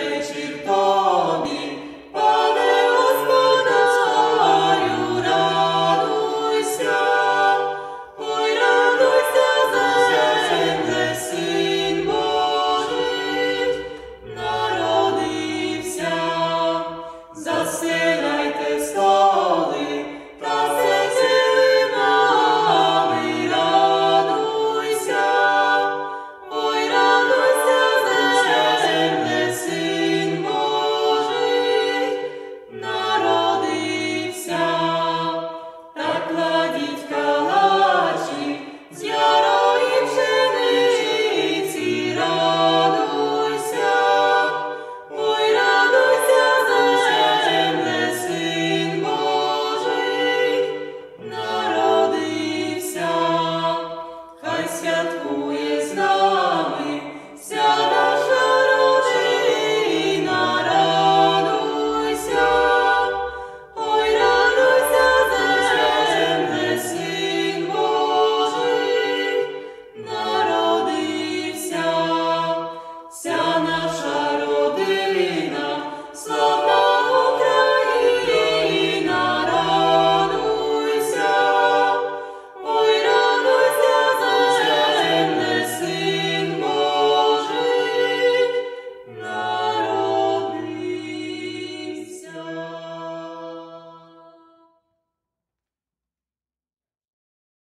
decir todo. святку.